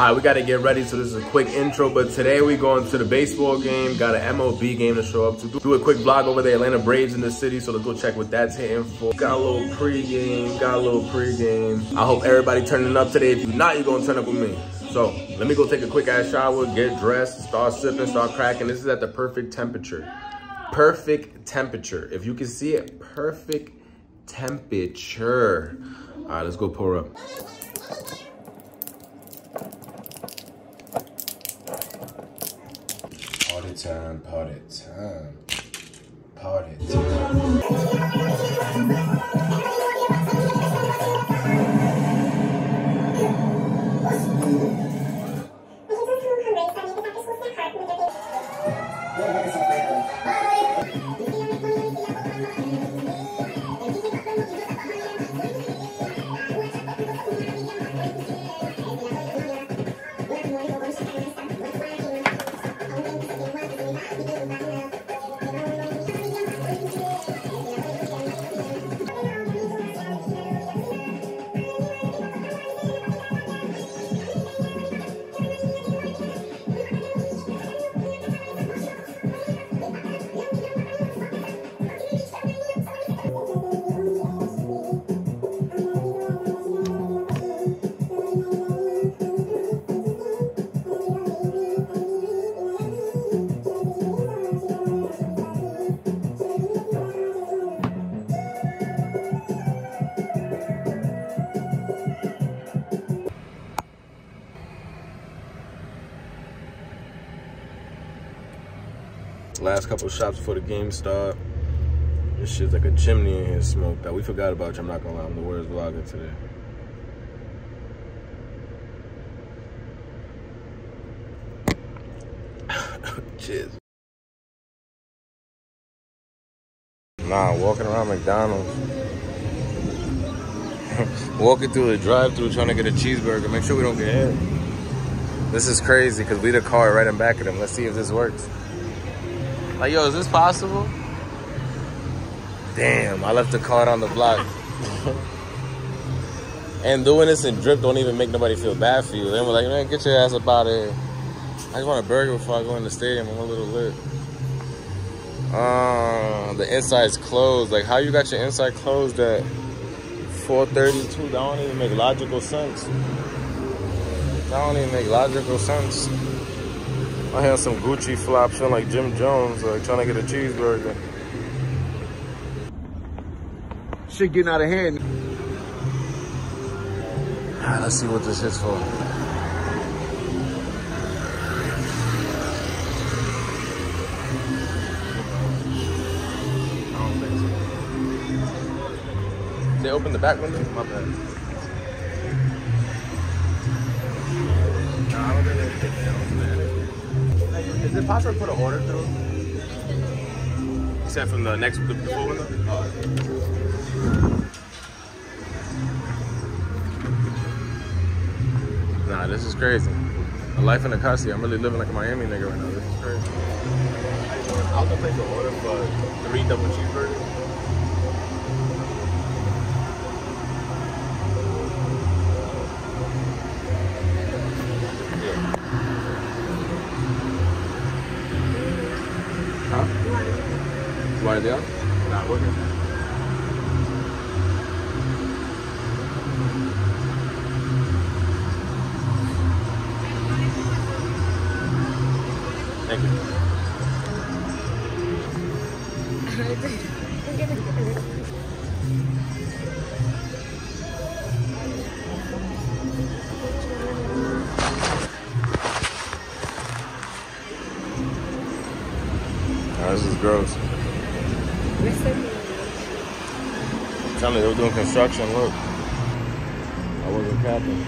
All right, we got to get ready. So this is a quick intro, but today we going to the baseball game. Got an MLB game to show up to. Do a quick vlog over the Atlanta Braves in the city. So let's go check what that's hitting for. Got a little pregame. Got a little pregame. I hope everybody turning up today. If you're not, you're gonna turn up with me. So let me go take a quick ass shower, get dressed, start sipping, start cracking. This is at the perfect temperature. Perfect temperature. If you can see it, perfect temperature. All right, let's go pour up. Party time, party time, party time. Last couple shops before the game start. This shit's like a chimney in here smoke that we forgot about you. I'm not gonna lie, I'm the worst vlogger today. Cheers. Nah, walking around McDonald's. walking through the drive through trying to get a cheeseburger. Make sure we don't get hit. This is crazy because we the car right in back of them. Let's see if this works. Like, yo, is this possible? Damn, I left the card on the block. and doing this in drip don't even make nobody feel bad for you. Then we're like, man, get your ass up out of here. I just want a burger before I go in the stadium. I'm a little lit. Uh, the inside's closed. Like, how you got your inside closed at 432? That don't even make logical sense. That don't even make logical sense. I had some Gucci flops feeling like Jim Jones, like trying to get a cheeseburger. Shit getting out of hand. Alright, let's see what this is for. I don't think so. They opened the back window? My bad. Nah, Is it possible to put an order through? You said from the next the before window? Oh. Nah, this is crazy. A life in a custody. I'm really living like a Miami nigga right now. This is crazy. I was gonna place an order for three double cheeseburgers. Why They were doing construction. work. I wasn't capping.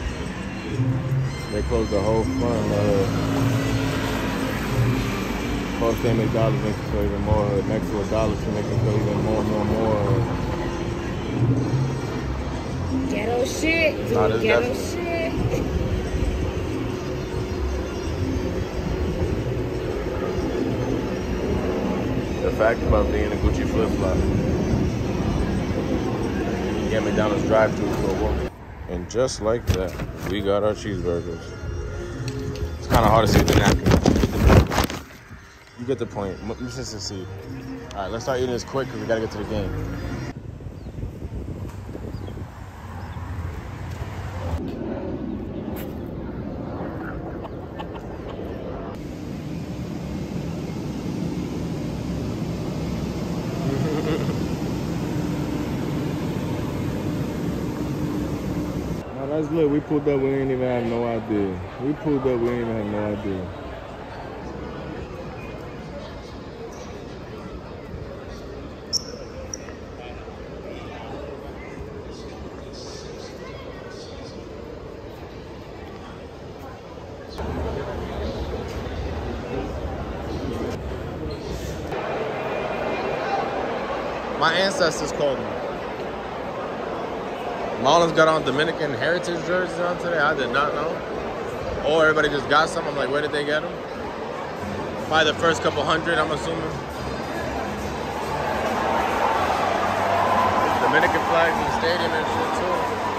They closed the whole front. Uh, Close can't make dollars makes you feel even more. Next to a dollar should make it feel even more, and more, and more. Ghetto shit. Nah, ghetto definitely- shit. The fact about being a Gucci flip flop. McDonald's drive through for a. And just like that, we got our cheeseburgers. It's kind of hard to see the napkin. You get the point. Succeed. All right, let's start eating this quick because we got to get to the game. That's lit. We pulled up. We ain't even have no idea. We pulled up. We ain't even have no idea. My ancestors called me. Marlins got on Dominican heritage jerseys on today. I did not know. Or everybody just got some. I'm like, where did they get them? Probably the first couple hundred, I'm assuming. Dominican flags in the stadium and shit too.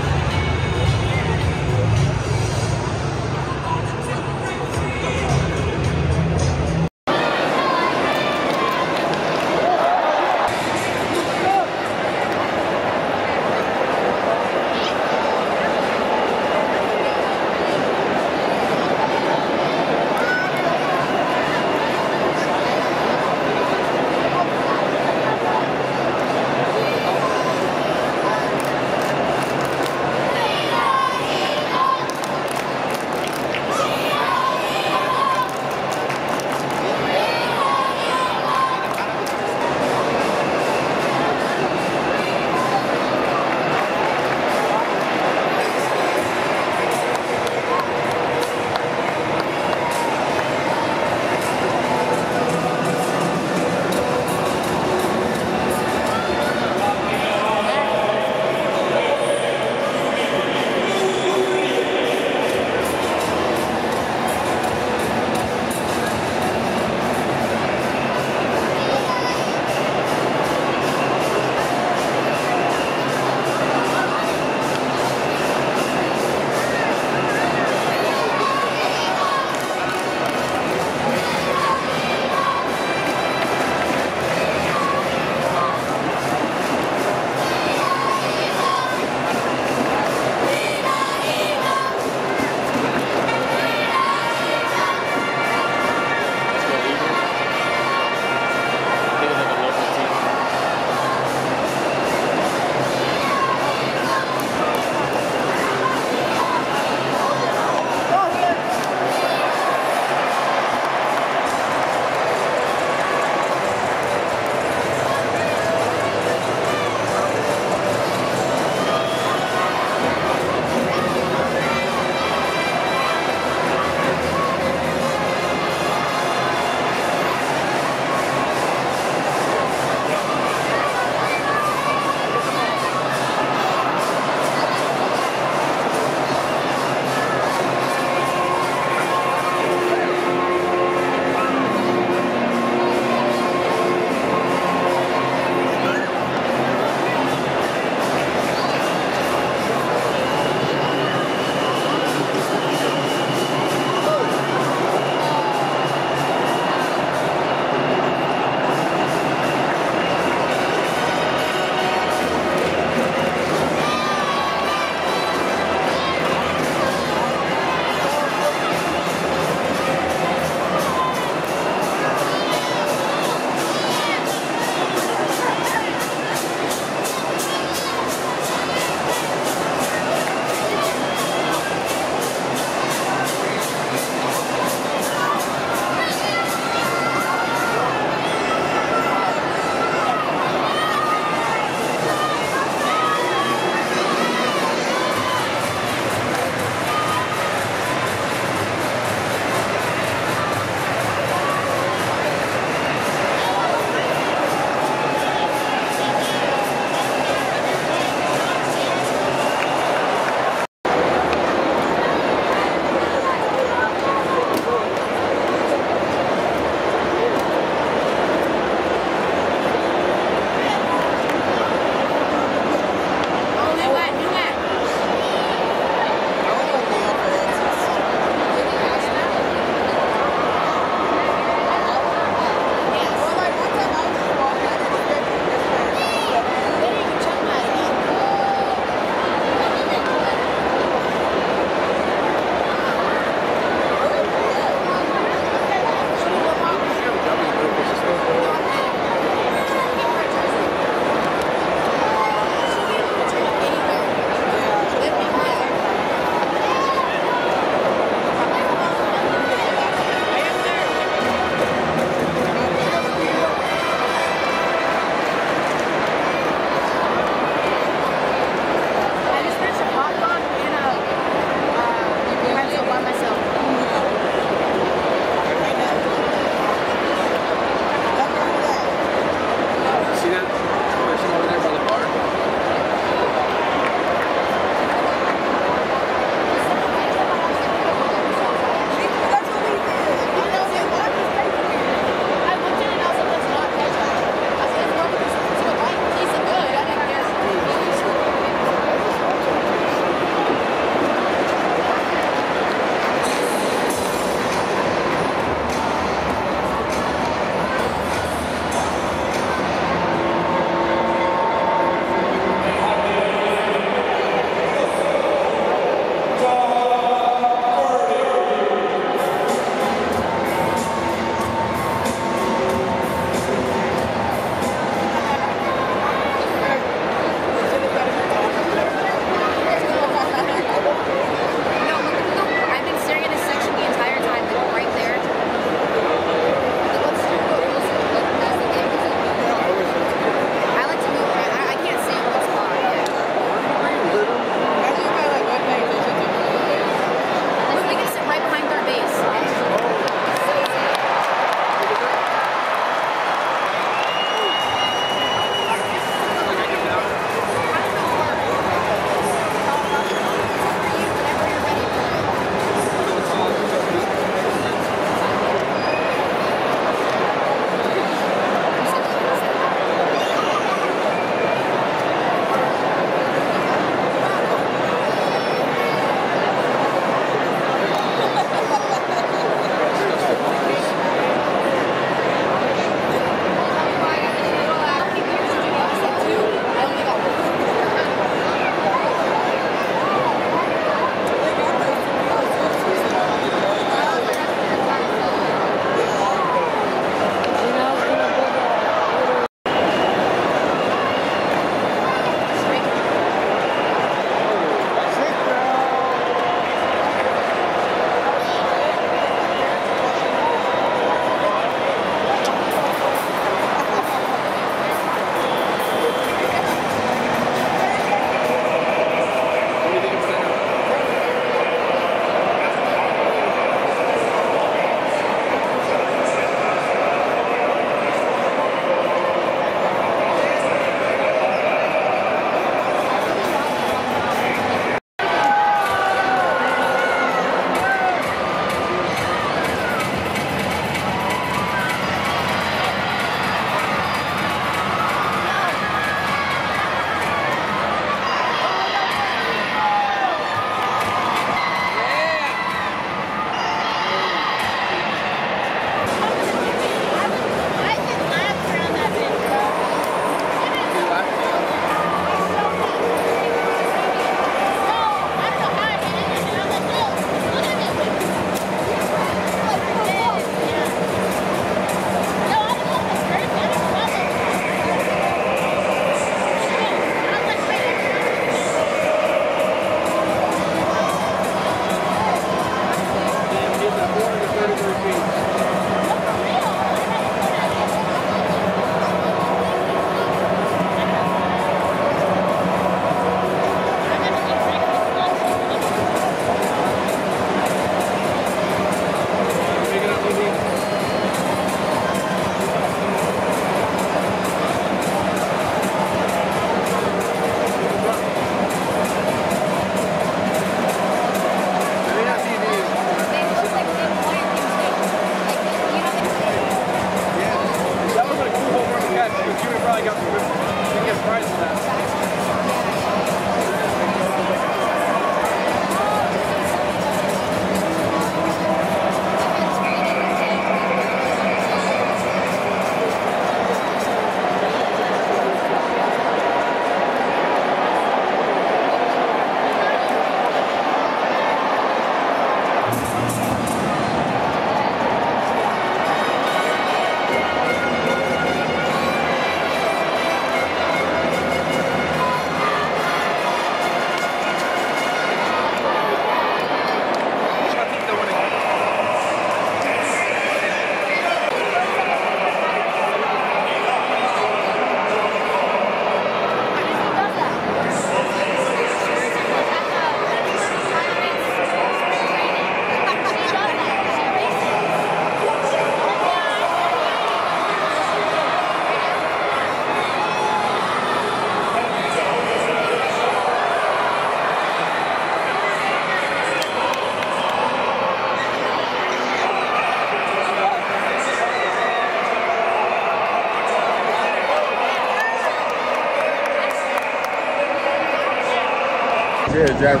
Jeff.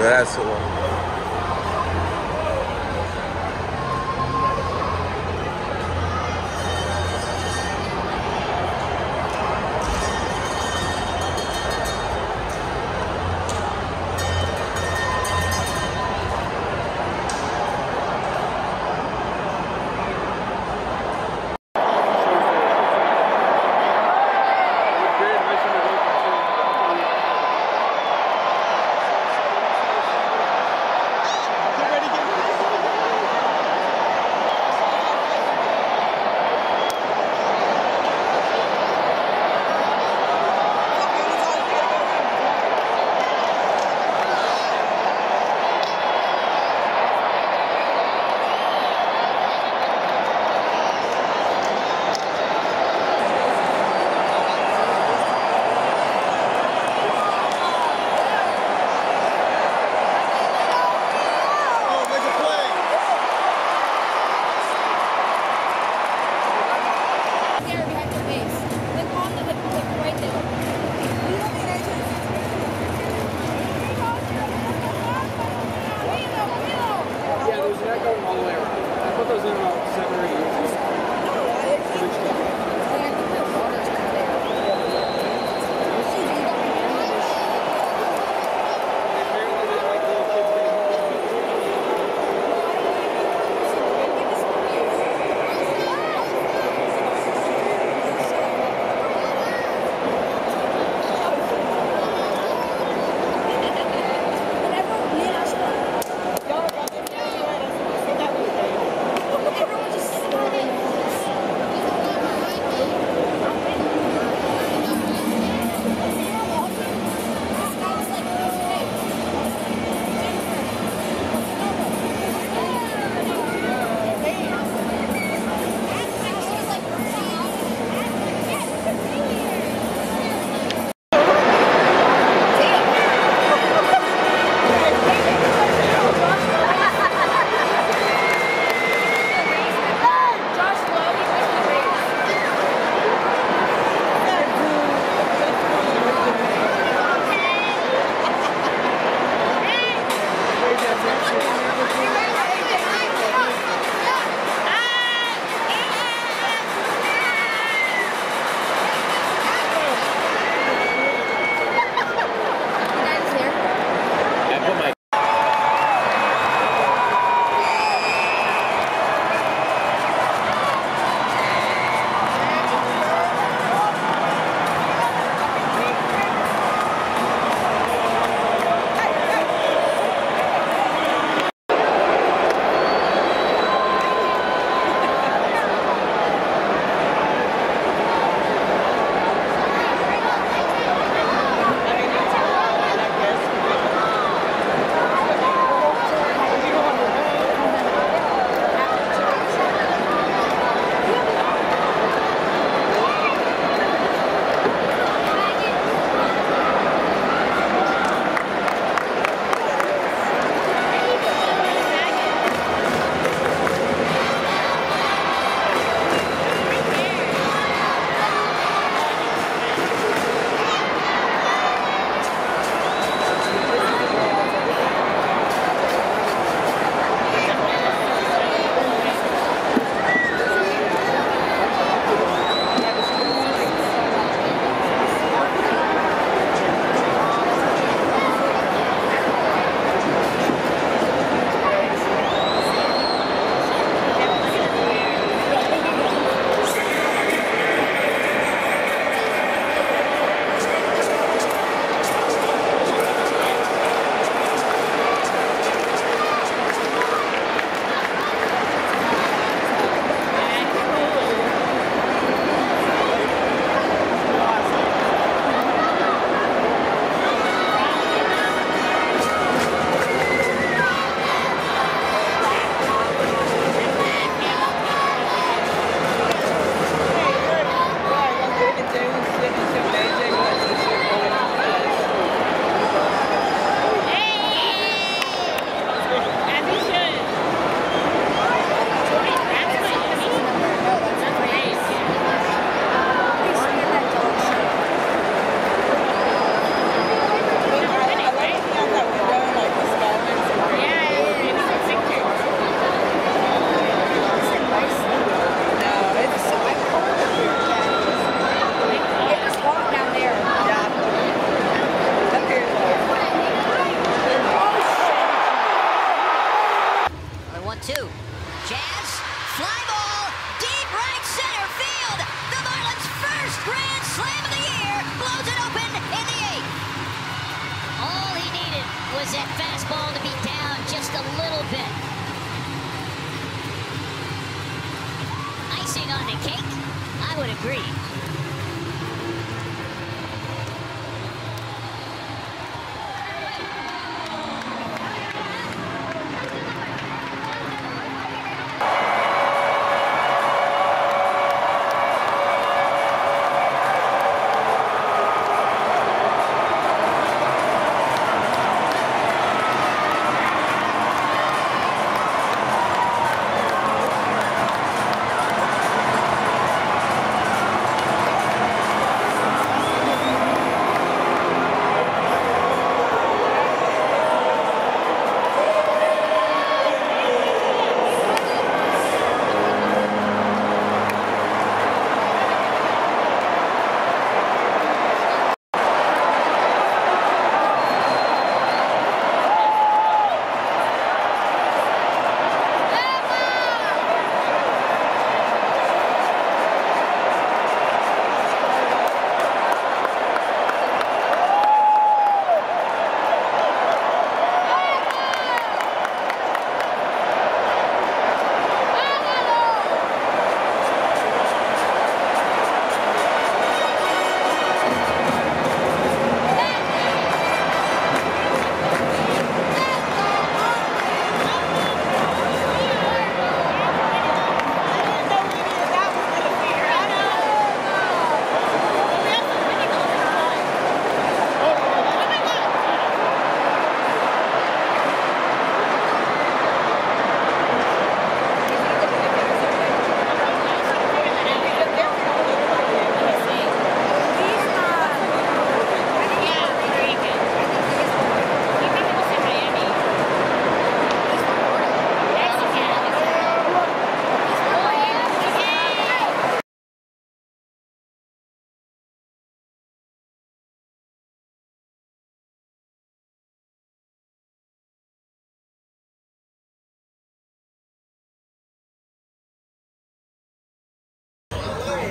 Yeah, that's the one.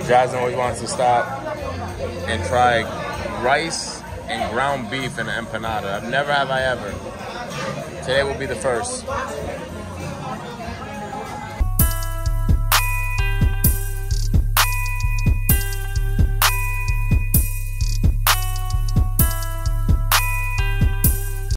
Jasmine always wants to stop and try rice and ground beef in an empanada. I've never have I ever. Today will be the first.